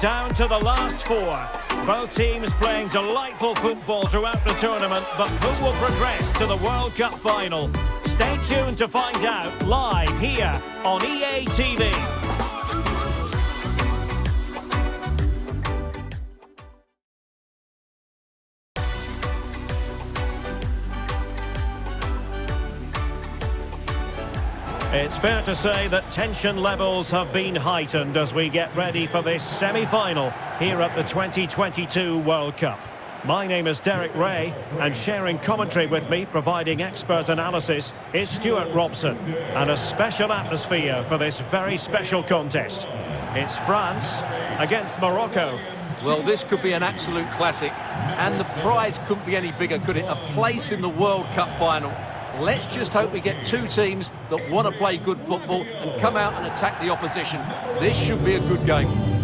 down to the last four. Both teams playing delightful football throughout the tournament, but who will progress to the World Cup final? Stay tuned to find out live here on EA TV. It's fair to say that tension levels have been heightened as we get ready for this semi-final here at the 2022 World Cup. My name is Derek Ray, and sharing commentary with me, providing expert analysis, is Stuart Robson. And a special atmosphere for this very special contest. It's France against Morocco. Well, this could be an absolute classic, and the prize couldn't be any bigger, could it? A place in the World Cup final. Let's just hope we get two teams that want to play good football and come out and attack the opposition. This should be a good game.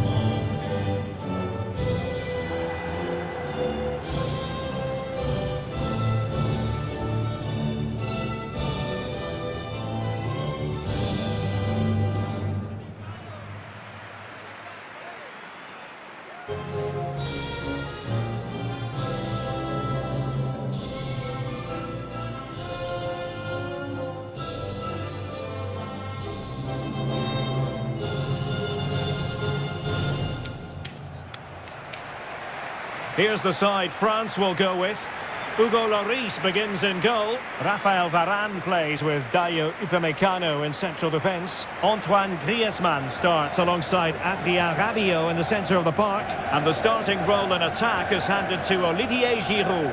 The side France will go with. Hugo Lloris begins in goal. Rafael Varane plays with Dayot Upamecano in central defence. Antoine Griezmann starts alongside Adrien Rabiot in the centre of the park. And the starting role in attack is handed to Olivier Giroud.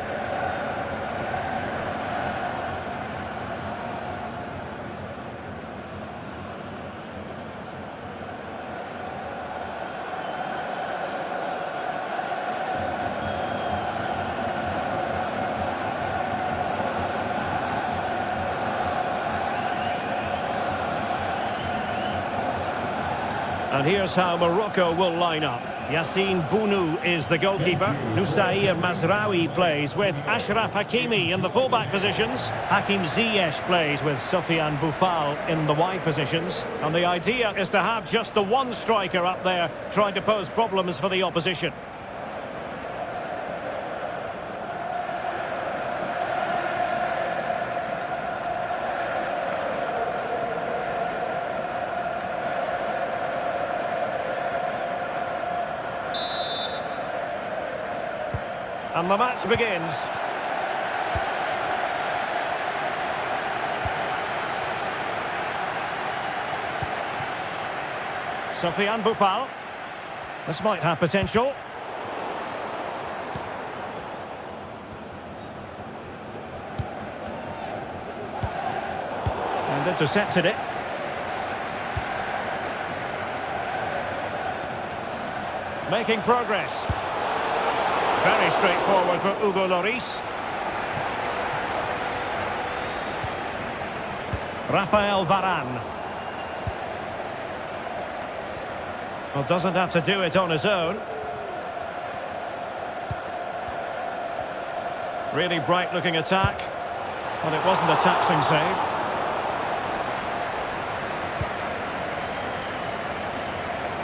And here's how Morocco will line up. Yassine Bounou is the goalkeeper. Noussair Mazraoui plays with Achraf Hakimi in the fullback positions. Hakim Ziyech plays with Sofiane Boufal in the wide positions. And the idea is to have just the one striker up there trying to pose problems for the opposition. And the match begins. Sofiane Boufal. This might have potential. And intercepted it. Making progress. Very straightforward for Hugo Lloris. Rafael Varane. Well, doesn't have to do it on his own. Really bright-looking attack. But it wasn't a taxing save.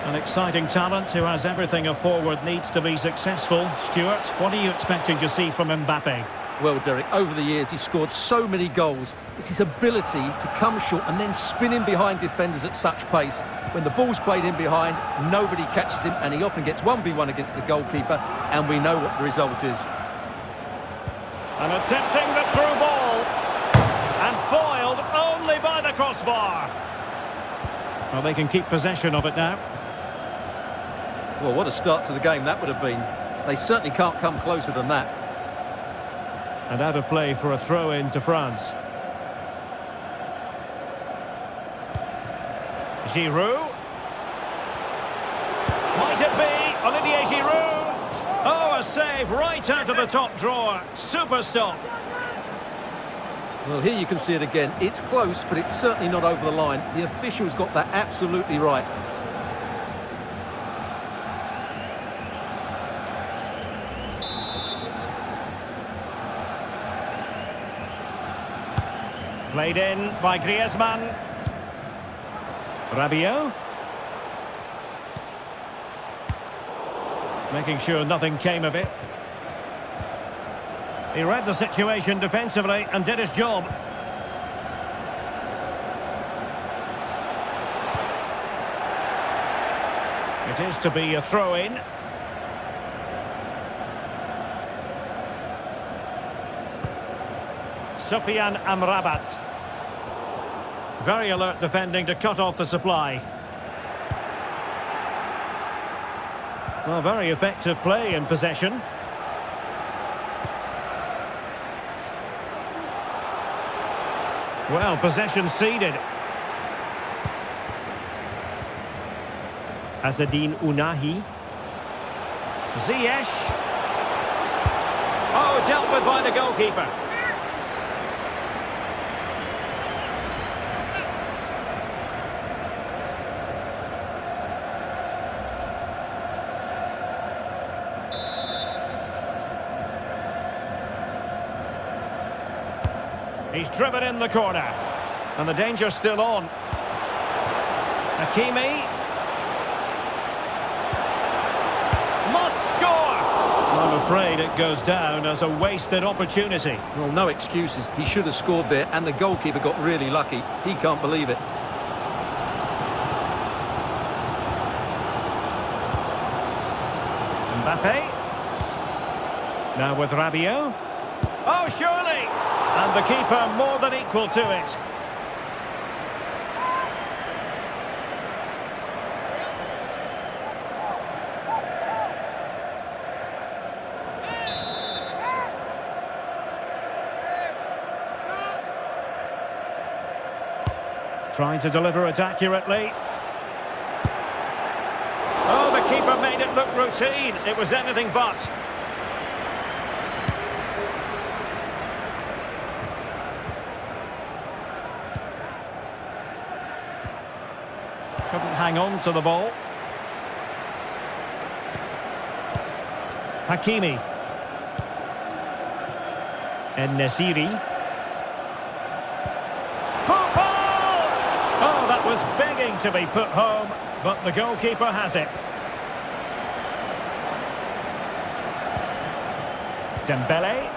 An exciting talent who has everything a forward needs to be successful. Stuart, what are you expecting to see from Mbappe? Well, Derek, over the years he's scored so many goals. It's his ability to come short and then spin in behind defenders at such pace. When the ball's played in behind, nobody catches him and he often gets 1v1 against the goalkeeper and we know what the result is. And attempting the through ball. And foiled only by the crossbar. Well, they can keep possession of it now. Well, what a start to the game that would have been. They certainly can't come closer than that. And out of play for a throw-in to France. Giroud. Might it be Olivier Giroud? Oh, a save right out of the top drawer. Super stop. Well, here you can see it again. It's close, but it's certainly not over the line. The officials got that absolutely right. Played in by Griezmann. Rabiot. Making sure nothing came of it. He read the situation defensively and did his job. It is to be a throw-in. Sofyan Amrabat. Very alert defending to cut off the supply. Well, very effective play in possession. Well, possession seeded. Azzedine Ounahi. Ziyech. Oh, dealt with by the goalkeeper. He's driven in the corner. And the danger's still on. Hakimi. Must score! I'm afraid it goes down as a wasted opportunity. Well, no excuses. He should have scored there, and the goalkeeper got really lucky. He can't believe it. Mbappe. Now with Rabiot. Oh, surely! And the keeper more than equal to it. Trying to deliver it accurately. Oh, the keeper made it look routine. It was anything but. Couldn't hang on to the ball. Hakimi. And Nesyri. Oh, that was begging to be put home, but the goalkeeper has it. Dembele.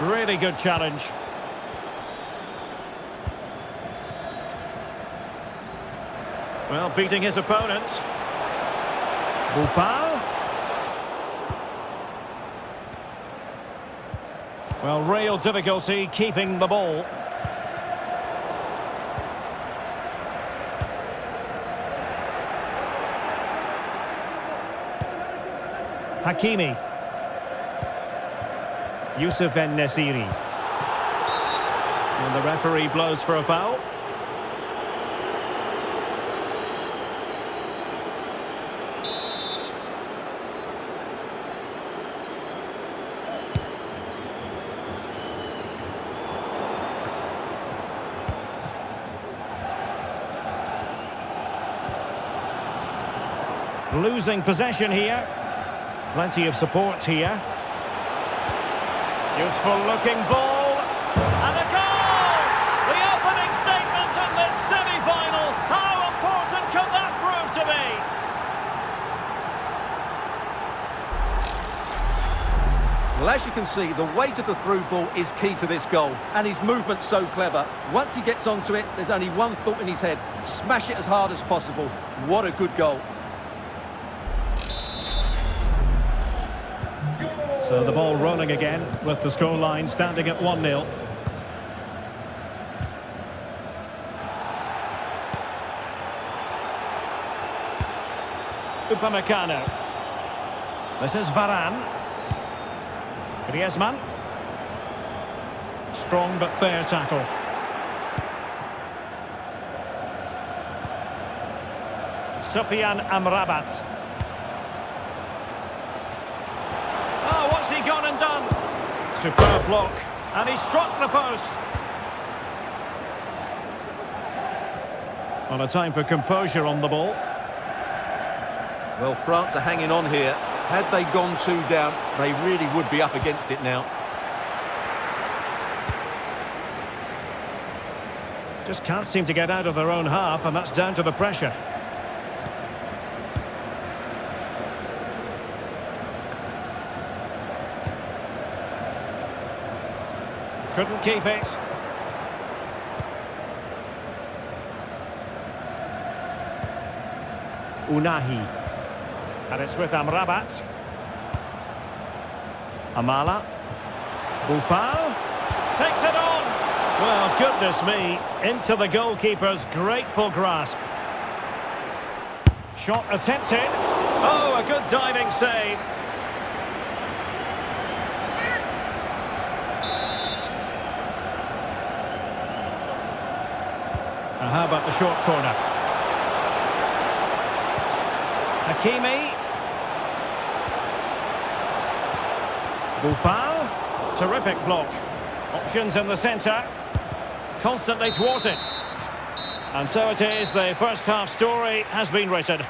Really good challenge. Well, beating his opponent. Boufal. Well, real difficulty keeping the ball. Hakimi. Youssef En-Nesyri. And the referee blows for a foul. Losing possession here. Plenty of support here. Useful looking ball. And a goal! The opening statement in this semi-final. How important can that prove to be? Well, as you can see, the weight of the through ball is key to this goal. And his movement's so clever. Once he gets onto it, there's only one thought in his head. Smash it as hard as possible. What a good goal. So the ball rolling again with the scoreline standing at 1-0. Upamecano. This is Varane. Griezmann. Strong but fair tackle. Sofyan Amrabat. Oh, what's he gone and done? Superb block. And he struck the post. On a time for composure on the ball. Well, France are hanging on here. Had they gone two down, they really would be up against it now. Just can't seem to get out of their own half, and that's down to the pressure. Couldn't keep it. Ounahi. And it's with Amrabat. Amallah. Boufal. Takes it on. Well, goodness me. Into the goalkeeper's grateful grasp. Shot attempted. Oh, a good diving save. And how about the short corner? Hakimi. Boufal. Terrific block. Options in the centre. Constantly thwarted. And so it is, the first half story has been written.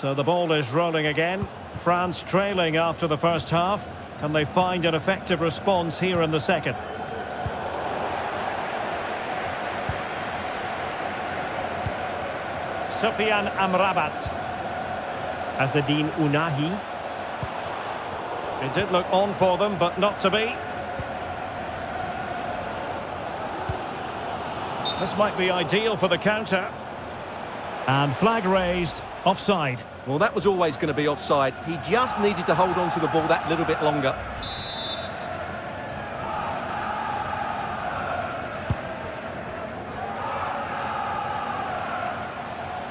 So the ball is rolling again. France trailing after the first half. Can they find an effective response here in the second? Sofyan Amrabat. Azzedine Ounahi. It did look on for them, but not to be. This might be ideal for the counter. And flag raised, offside. Well, that was always going to be offside. He just needed to hold on to the ball that little bit longer.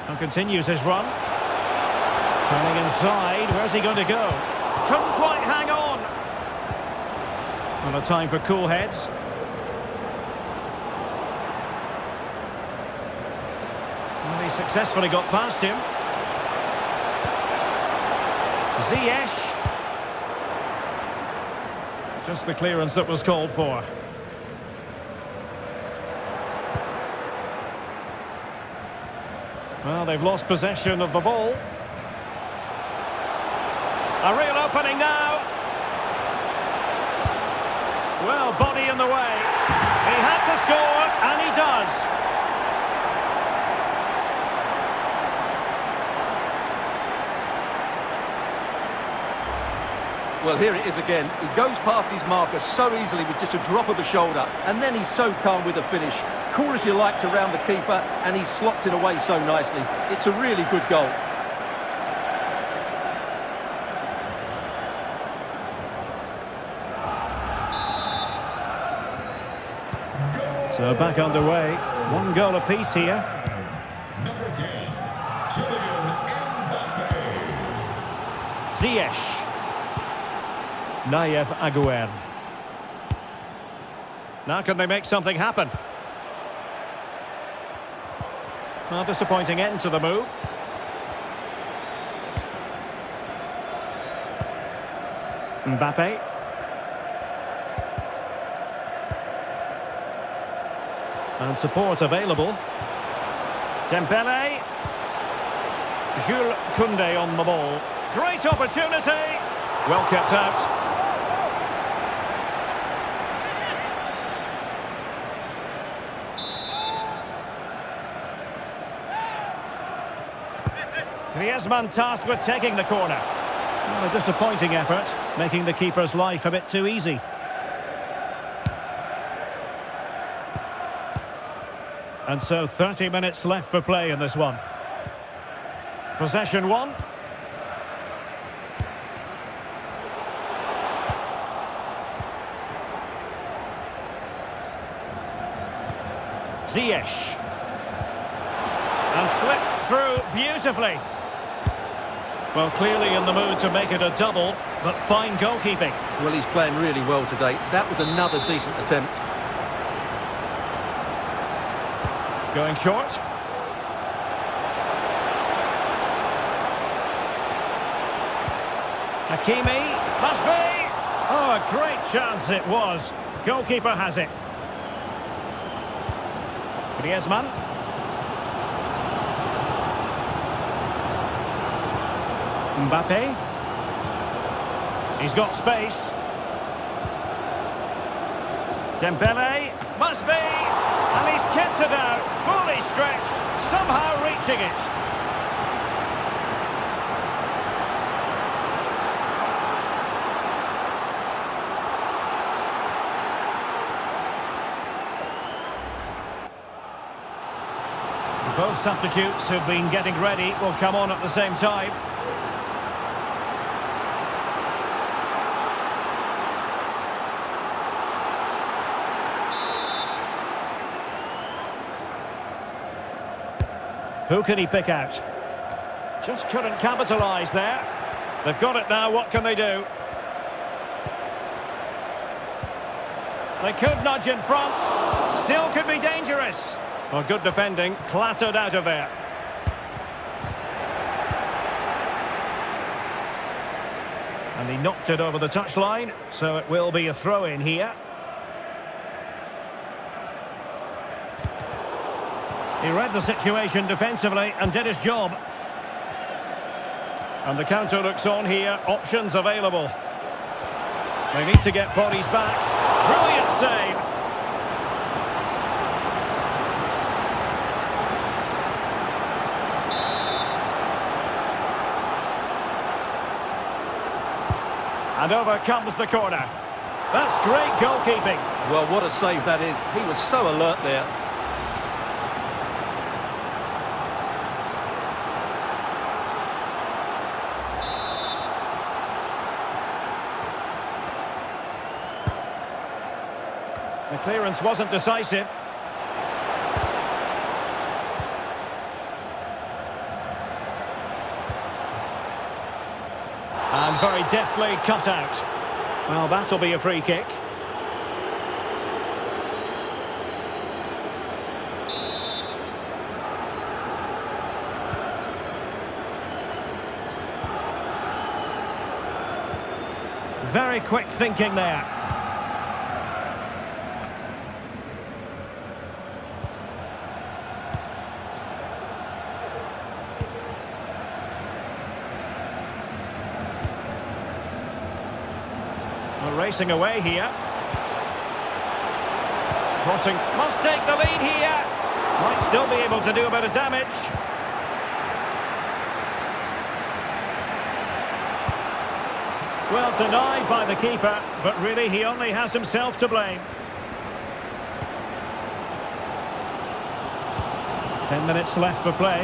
And continues his run. Turning inside, where's he going to go? Couldn't quite hang on. Well, a time for cool heads. And he successfully got past him. Ziyech. Just the clearance that was called for. Well, they've lost possession of the ball. A real opening now. Well, body in the way. He had to score, and he does. Well, here it is again. He goes past his marker so easily with just a drop of the shoulder, and then he's so calm with the finish. Cool as you like to round the keeper, and he slots it away so nicely. It's a really good goal. So back underway. One goal apiece here. Number 10, Kylian Mbappe. Ziyech. Nayef Aguerd. Now can they make something happen? Well, disappointing end to the move. Mbappe. And support available. Dembele. Jules Koundé on the ball. Great opportunity. Well kept out. Griezmann tasked with taking the corner. Well, a disappointing effort, making the keeper's life a bit too easy. And so 30 minutes left for play in this one. Possession one. Ziyech. And slipped through beautifully. Well, clearly in the mood to make it a double, but fine goalkeeping. Well, he's playing really well today. That was another decent attempt. Going short. Hakimi, must be! Oh, a great chance it was. Goalkeeper has it. Griezmann. Mbappe. He's got space. Dembele, must be, and he's kept it out, fully stretched, somehow reaching it. Both substitutes who've been getting ready will come on at the same time. Who can he pick out? Just couldn't capitalise there. They've got it now, what can they do? They could nudge in front. Still could be dangerous. Well, good defending, clattered out of there. And he knocked it over the touchline, so it will be a throw-in here. He read the situation defensively and did his job. And the counter looks on here, options available. They need to get bodies back. Brilliant save. And over comes the corner. That's great goalkeeping. Well, what a save that is. He was so alert there. Clearance wasn't decisive. And very deftly cut out. Well, that'll be a free kick. Very quick thinking there. Racing away here. Crossing, must take the lead here. Might still be able to do a bit of damage. Well, denied by the keeper, but really he only has himself to blame. Ten minutes left for play.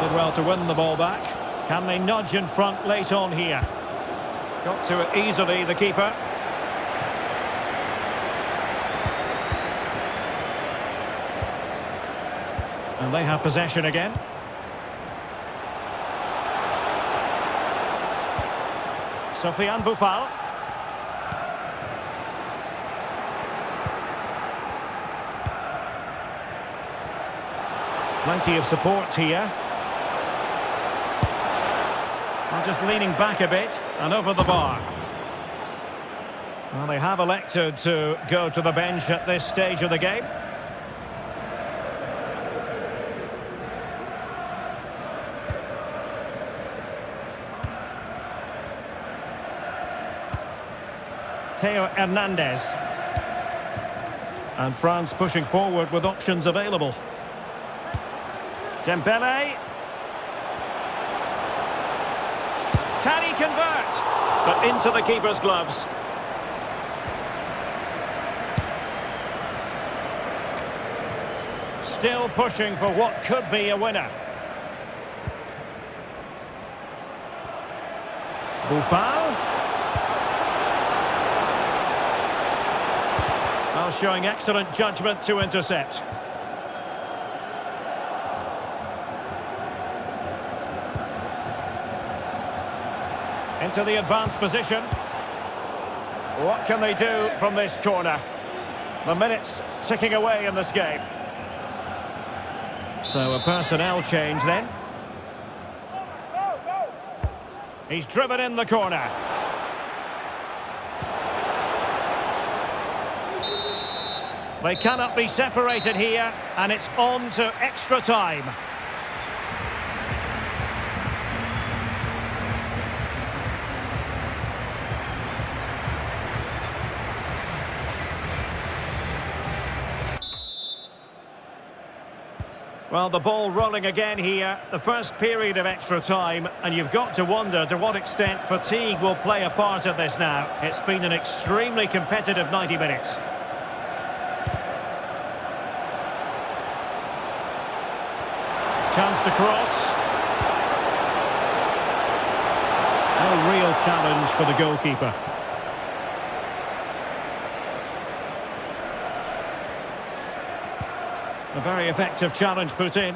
Did well to win the ball back. Can they nudge in front late on here? Got to it easily, the keeper. And they have possession again. Sofiane Boufal. Plenty of support here. I'm just leaning back a bit and over the bar. Well, they have elected to go to the bench at this stage of the game. Theo Hernandez. And France pushing forward with options available. Dembele. Can he convert? But into the keeper's gloves. Still pushing for what could be a winner. Boufal. Well, showing excellent judgment to intercept. Into the advanced position. What can they do from this corner? The minutes ticking away in this game. So a personnel change then. He's driven in the corner. They cannot be separated here, and it's on to extra time. Well, the ball rolling again here, the first period of extra time, and you've got to wonder to what extent fatigue will play a part of this now. It's been an extremely competitive 90 minutes. Chance to cross. No real challenge for the goalkeeper. A very effective challenge put in.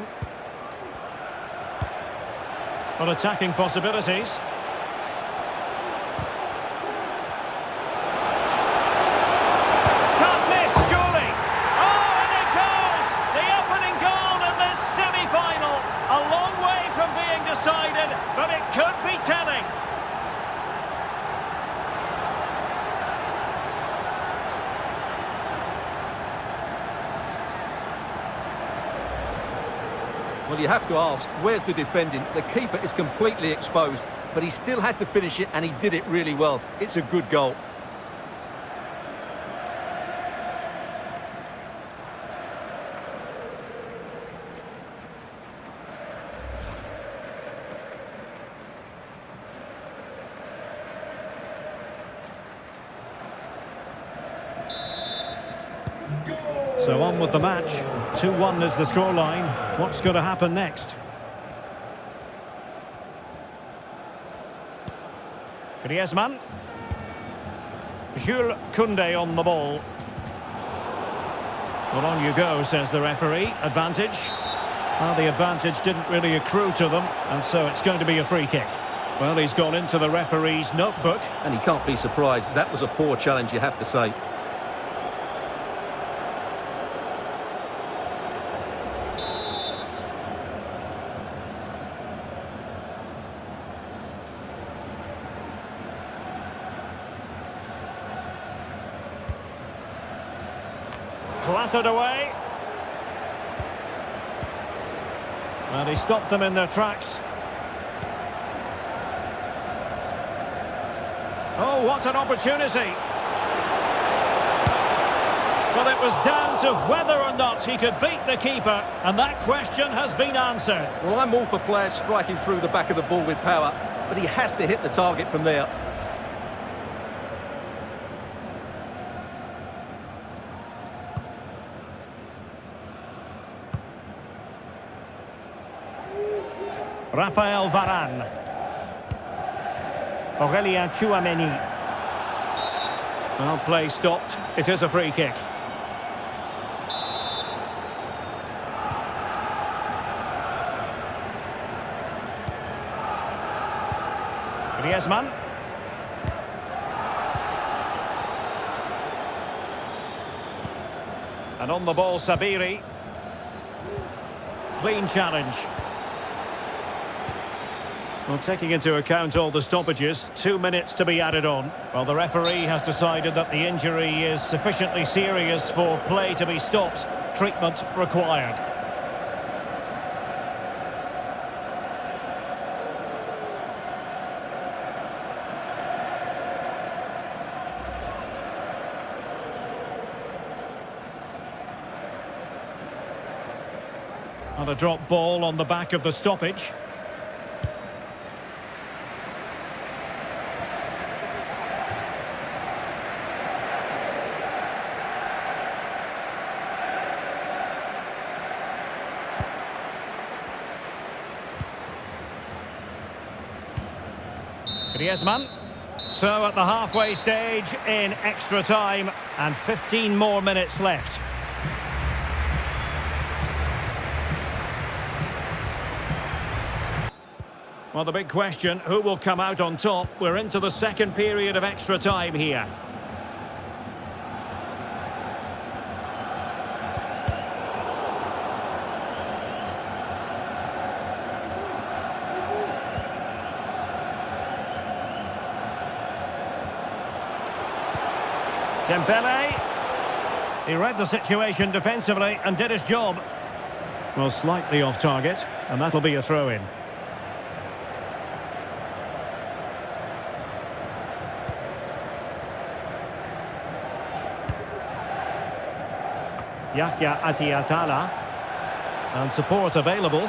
But attacking possibilities. Can't miss, surely. Oh, and it goes! The opening goal in this semi-final. A long way from being decided, but it could be telling. Well, you have to ask, where's the defending? The keeper is completely exposed, but he still had to finish it, and he did it really well. It's a good goal. So on with the match. 2-1 is the scoreline. What's going to happen next? Griezmann. Jules Koundé on the ball. Well, on you go, says the referee. Advantage. Well, the advantage didn't really accrue to them, and so it's going to be a free kick. Well, he's gone into the referee's notebook. And he can't be surprised. That was a poor challenge, you have to say. Clattered away. And he stopped them in their tracks. Oh, what an opportunity. Well, it was down to whether or not he could beat the keeper, and that question has been answered. Well, I'm all for players striking through the back of the ball with power, but he has to hit the target from there. Rafael Varane. Aurelien Tchouameni. Well, play stopped. It is a free kick. Griezmann. And on the ball, Sabiri. Clean challenge. Well, taking into account all the stoppages, two minutes to be added on. Well, the referee has decided that the injury is sufficiently serious for play to be stopped. Treatment required. And a drop ball on the back of the stoppage. Griezmann. So at the halfway stage in extra time and 15 more minutes left. Well, the big question, who will come out on top? We're into the second period of extra time here. Dembele. He read the situation defensively and did his job. Well, slightly off target, and that'll be a throw-in. Yahya Atiatala. And support available.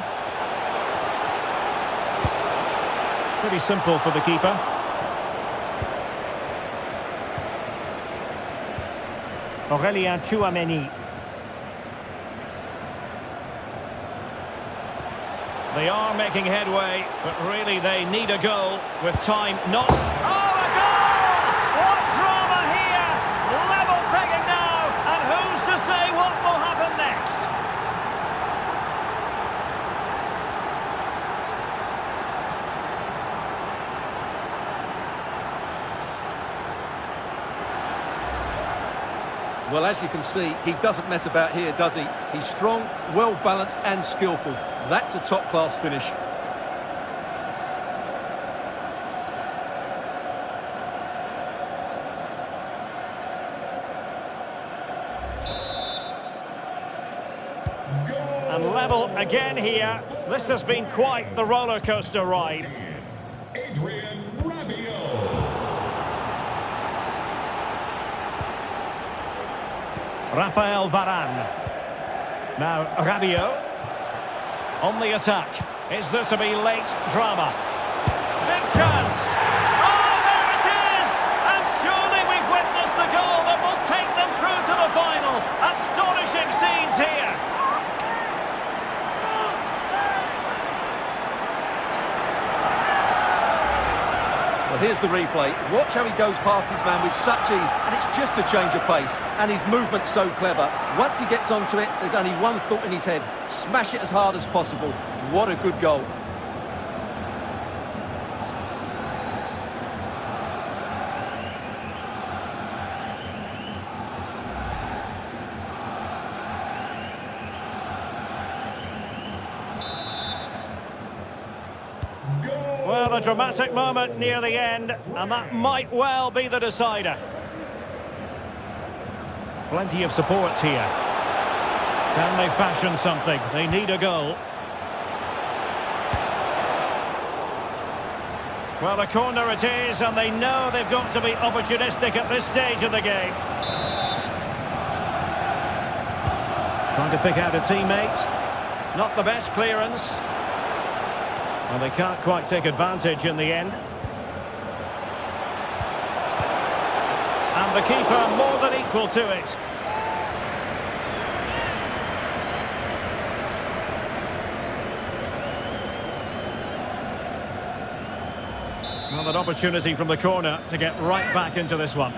Pretty simple for the keeper. Aurelien Tchouameni. They are making headway, but really they need a goal with time not... Oh, a goal! What drama here! Level pegging now, and who's to say what will happen next? Well, as you can see, he doesn't mess about here, does he? He's strong, well-balanced and skillful. That's a top-class finish. And level again here. This has been quite the roller coaster ride. Rafael Varane. Now Rabiot on the attack. Is there to be late drama chance. Oh, there it is! And surely we've witnessed the goal that will take them through to the final. Astonishing scenes here. Well, here's the replay. Watch how he goes past his man with such ease, and it's just a change of pace. And his movement's so clever. Once he gets onto it, there's only one thought in his head. Smash it as hard as possible. What a good goal. Well, a dramatic moment near the end, and that might well be the decider. Plenty of support here. Can they fashion something? They need a goal. Well, a corner it is, and they know they've got to be opportunistic at this stage of the game. Trying to pick out a teammate. Not the best clearance. And they can't quite take advantage in the end. And the keeper more than equal to it. Well, an opportunity from the corner to get right back into this one.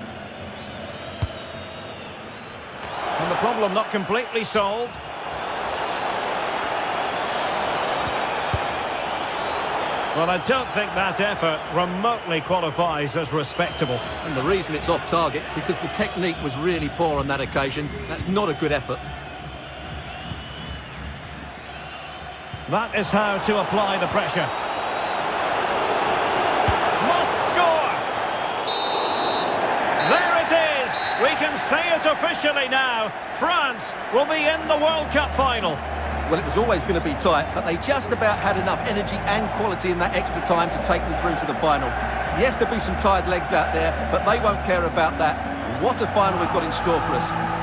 And the problem not completely solved. Well, I don't think that effort remotely qualifies as respectable. And the reason it's off target, because the technique was really poor on that occasion. That's not a good effort. That is how to apply the pressure. Must score! There it is! We can say it officially now. France will be in the World Cup final. Well, it was always going to be tight, but they just about had enough energy and quality in that extra time to take them through to the final. Yes, there'll be some tired legs out there, but they won't care about that. What a final we've got in store for us.